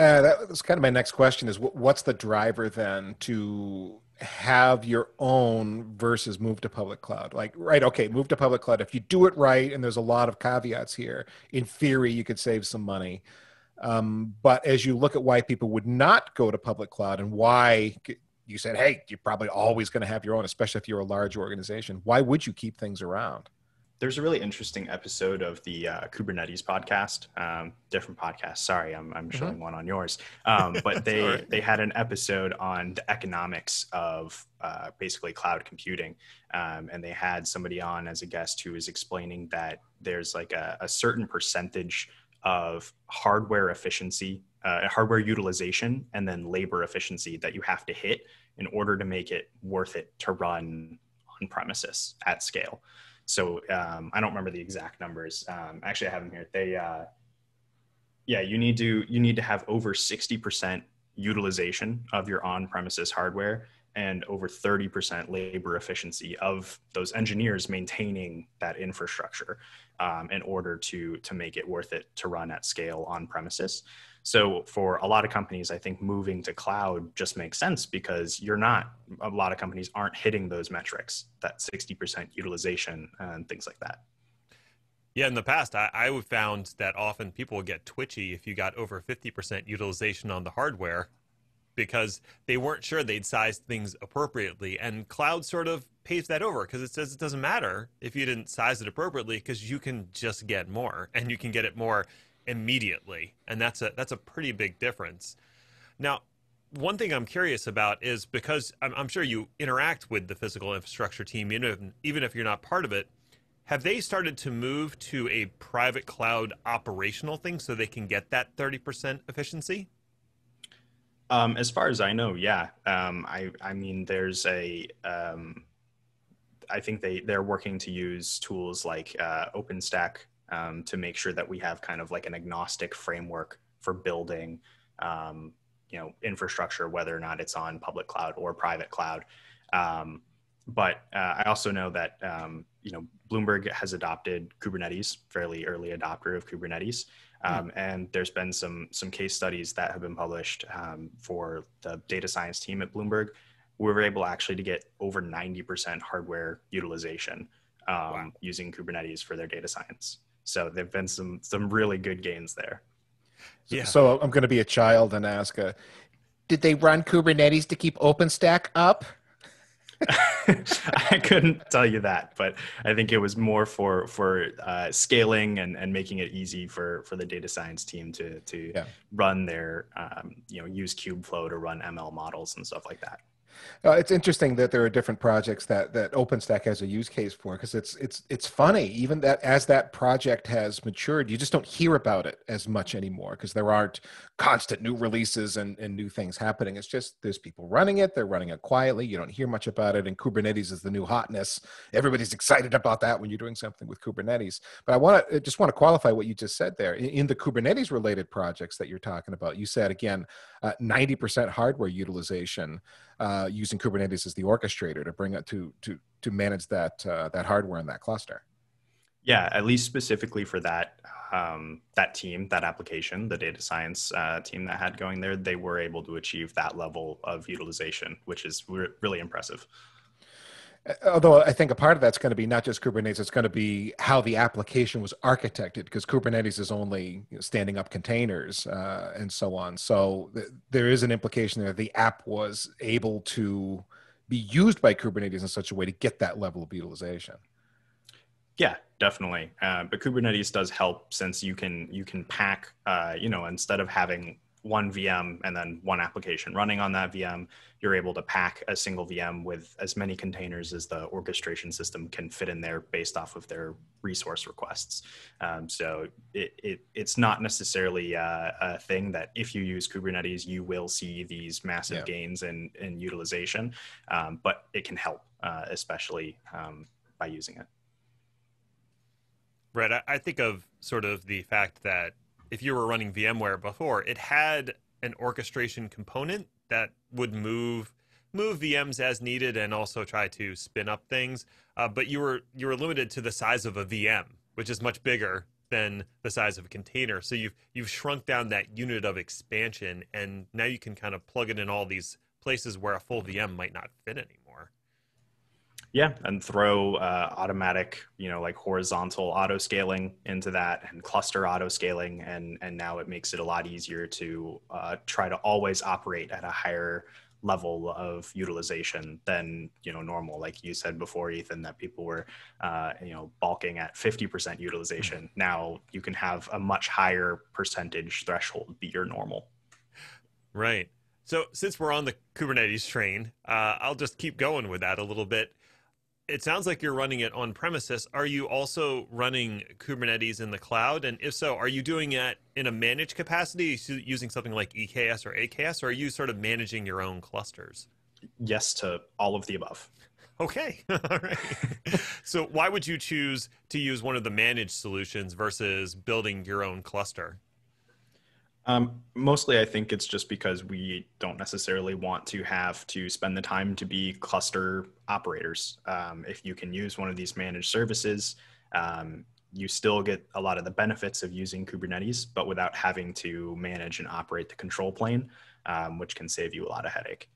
Uh, that was kind of my next question: is what's the driver then to have your own versus move to public cloud? Like, right? Okay, move to public cloud. If you do it right, and there's a lot of caveats here, in theory, you could save some money. Um, but as you look at why people would not go to public cloud and why you said, hey, you're probably always going to have your own, especially if you're a large organization. Why would you keep things around? There's a really interesting episode of the uh, Kubernetes podcast, um, different podcast. Sorry, I'm, I'm showing mm-hmm. one on yours. Um, but they right. they had an episode on the economics of uh, basically cloud computing, um, and they had somebody on as a guest who was explaining that there's like a, a certain percentage of hardware efficiency, uh, hardware utilization, and then labor efficiency that you have to hit in order to make it worth it to run on premises at scale. So um, I don't remember the exact numbers. Um, actually, I have them here. They, uh, yeah, you need to you need to have over sixty percent utilization of your on-premises hardware and over 30% labor efficiency of those engineers maintaining that infrastructure um, in order to to make it worth it to run at scale on premises. So for a lot of companies i think moving to cloud just makes sense because you're not a lot of companies aren't hitting those metrics that 60% utilization and things like that. Yeah, in the past, I, I found that often people would get twitchy if you got over 50% utilization on the hardware because they weren't sure they'd sized things appropriately. And cloud sort of paves that over because it says it doesn't matter if you didn't size it appropriately because you can just get more and you can get it more immediately. And that's a that's a pretty big difference. Now, one thing I'm curious about is because I'm, I'm sure you interact with the physical infrastructure team, even if, even if you're not part of it. Have they started to move to a private cloud operational thing so they can get that 30% efficiency? Um, as far as I know, yeah. Um, I I mean, there's a um, I think they they're working to use tools like uh, OpenStack um, to make sure that we have kind of like an agnostic framework for building, um, you know, infrastructure, whether or not it's on public cloud or private cloud. Um, but uh, I also know that you know Bloomberg has adopted Kubernetes, fairly early adopter of Kubernetes. Hmm. Um, and there's been some some case studies that have been published um, for the data science team at Bloomberg. We were able actually to get over 90% hardware utilization um, wow. using Kubernetes for their data science. So there've been some some really good gains there. Yeah. So I'm going to be a child and ask, uh, did they run Kubernetes to keep OpenStack up? I couldn't tell you that, but I think it was more for for uh, scaling and, and making it easy for for the data science team to to yeah. run their um, you know use Kubeflow to run ML models and stuff like that. Uh, it's interesting that there are different projects that that OpenStack has a use case for because it's it's it's funny even that as that project has matured, you just don't hear about it as much anymore because there aren't constant new releases and, and new things happening. It's just there's people running it, they're running it quietly. You don't hear much about it, and Kubernetes is the new hotness. Everybody's excited about that when you're doing something with Kubernetes. But I want to just want to qualify what you just said there in, in the Kubernetes related projects that you're talking about. You said again, uh, 90% hardware utilization uh, using Kubernetes as the orchestrator to bring it to to to manage that uh, that hardware in that cluster. Yeah, at least specifically for that um, that team, that application, the data science uh, team that had going there, they were able to achieve that level of utilization, which is re- really impressive. Although I think a part of that's going to be not just Kubernetes, it's going to be how the application was architected because Kubernetes is only standing up containers uh, and so on. So th- there is an implication there. The app was able to be used by Kubernetes in such a way to get that level of utilization. Yeah, definitely. Uh, but Kubernetes does help since you can you can pack, uh, you know, instead of having one VM and then one application running on that VM, you're able to pack a single VM with as many containers as the orchestration system can fit in there based off of their resource requests. Um, so it, it, it's not necessarily a, a, thing that if you use Kubernetes, you will see these massive yeah. gains in, in utilization, um, but it can help, uh, especially um, by using it. Right. I think of sort of the fact that if you were running VMware before, it had an orchestration component that would move move VMs as needed and also try to spin up things. Uh, but you were you were limited to the size of a VM, which is much bigger than the size of a container. So you've you've shrunk down that unit of expansion, and now you can kind of plug it in all these places where a full VM might not fit anymore. Yeah, and throw uh, automatic, you know, like horizontal auto scaling into that, and cluster auto scaling, and and now it makes it a lot easier to uh, try to always operate at a higher level of utilization than you know normal. Like you said before ethan that people were uh, you know balking at 50% utilization. Mm-hmm. now you can have a much higher percentage threshold be your normal. Right. So since we're on the kubernetes train uh, i'll just keep going with that a little bit it sounds like you're running it on premises. Are you also running Kubernetes in the cloud? And if so, are you doing it in a managed capacity using something like EKS or AKS, or are you sort of managing your own clusters? Yes to all of the above. Okay. all right. so, why would you choose to use one of the managed solutions versus building your own cluster? Um, mostly, I think it's just because we don't necessarily want to have to spend the time to be cluster operators. Um, if you can use one of these managed services, um, you still get a lot of the benefits of using Kubernetes, but without having to manage and operate the control plane, um, which can save you a lot of headache.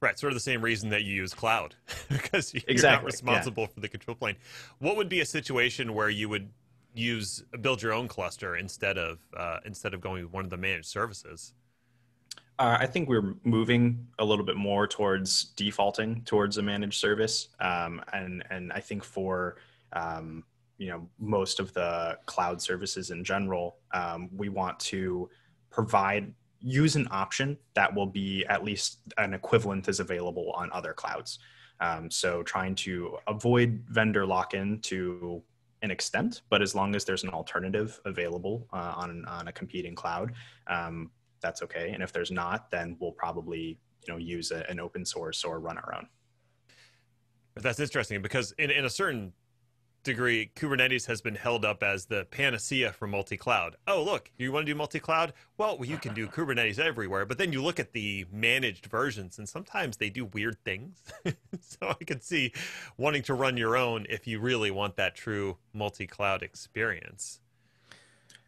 Right, sort of the same reason that you use cloud, because you're exactly, not responsible yeah. for the control plane. What would be a situation where you would use build your own cluster instead of uh, instead of going with one of the managed services? Uh, I think we're moving a little bit more towards defaulting towards a managed service, um, and and I think for um, you know most of the cloud services in general, um, we want to provide use an option that will be at least an equivalent is available on other clouds. Um, so trying to avoid vendor lock-in to an extent, but as long as there's an alternative available uh, on on a competing cloud, um, that's okay. And if there's not, then we'll probably you know use a, an open source or run our own. That's interesting because in, in a certain degree, Kubernetes has been held up as the panacea for multi-cloud. Oh, look, you want to do multi-cloud? Well, you can do Kubernetes everywhere. But then you look at the managed versions, and sometimes they do weird things. so I can see wanting to run your own if you really want that true multi-cloud experience.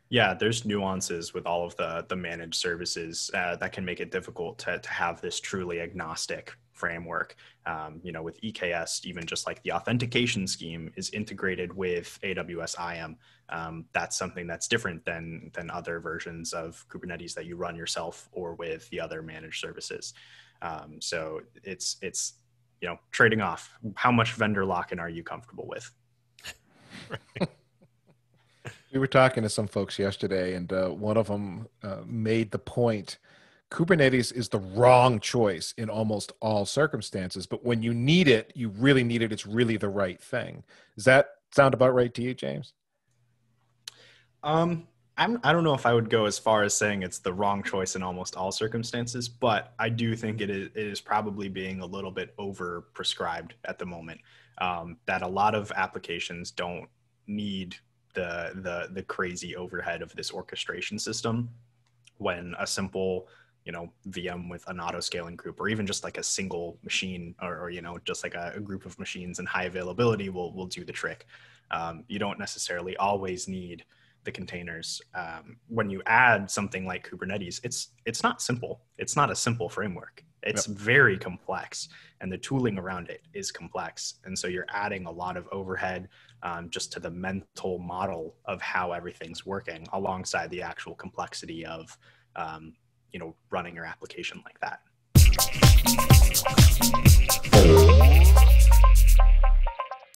Yeah, there's nuances with all of the the managed services uh, that can make it difficult to to have this truly agnostic framework. Um, you know, with EKS, even just like the authentication scheme is integrated with AWS IAM. Um, that's something that's different than than other versions of Kubernetes that you run yourself or with the other managed services. Um, so it's it's you know trading off. How much vendor lock-in are you comfortable with? we were talking to some folks yesterday, and uh, one of them uh, made the point Kubernetes is the wrong choice in almost all circumstances, but when you need it, you really need it. It's really the right thing. Does that sound about right to you, James? Um, I'm, I don't know if I would go as far as saying it's the wrong choice in almost all circumstances, but I do think it is, it is probably being a little bit over prescribed at the moment. Um, that a lot of applications don't need the the the crazy overhead of this orchestration system when a simple you know VM with an auto scaling group, or even just like a single machine, or, or you know just like a, a, group of machines in high availability will will do the trick. Um, you don't necessarily always need the containers. Um, when you add something like Kubernetes, it's it's not simple. It's not a simple framework. It's yep. very complex, and the tooling around it is complex. And so you're adding a lot of overhead um, just to the mental model of how everything's working, alongside the actual complexity of um, you know running your application like that.